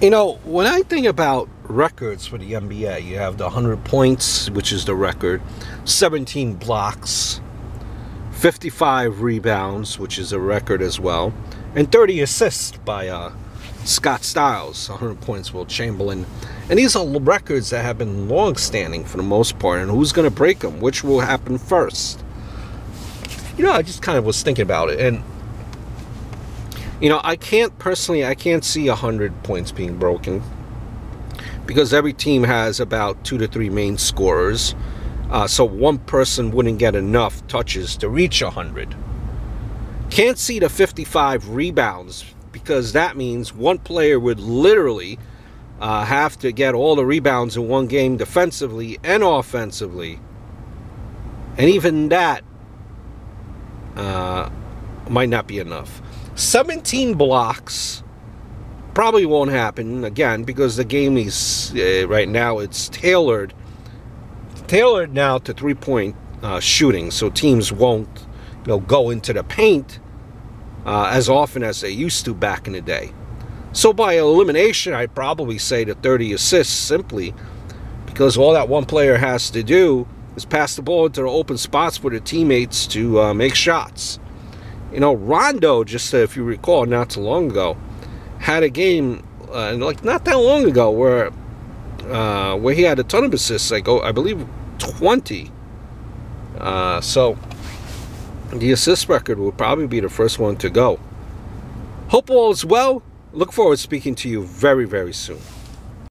You know, when I think about records for the NBA, you have the 100 points, which is the record, 17 blocks, 55 rebounds, which is a record as well, and 30 assists by uh, Scott Skiles, 100 points, Wilt Chamberlain. And these are records that have been long standing for the most part, and who's going to break them? Which will happen first? You know, I just kind of was thinking about it, and you know, I can't personally, I can't see 100 points being broken because every team has about two to three main scorers. Uh, so one person wouldn't get enough touches to reach 100. Can't see the 55 rebounds because that means one player would literally uh, have to get all the rebounds in one game defensively and offensively. And even that uh, might not be enough. 17 blocks probably won't happen again because the game is uh, right now it's tailored tailored now to three point uh, shooting so teams won't you know go into the paint uh, as often as they used to back in the day so by elimination I'd probably say the 30 assists simply because all that one player has to do is pass the ball into the open spots for the teammates to uh, make shots you know, Rondo, just if you recall, not so long ago, had a game uh, like not that long ago where uh, where he had a ton of assists, like oh, I believe 20. Uh, so the assist record will probably be the first one to go. Hope all is well. Look forward to speaking to you very, very soon.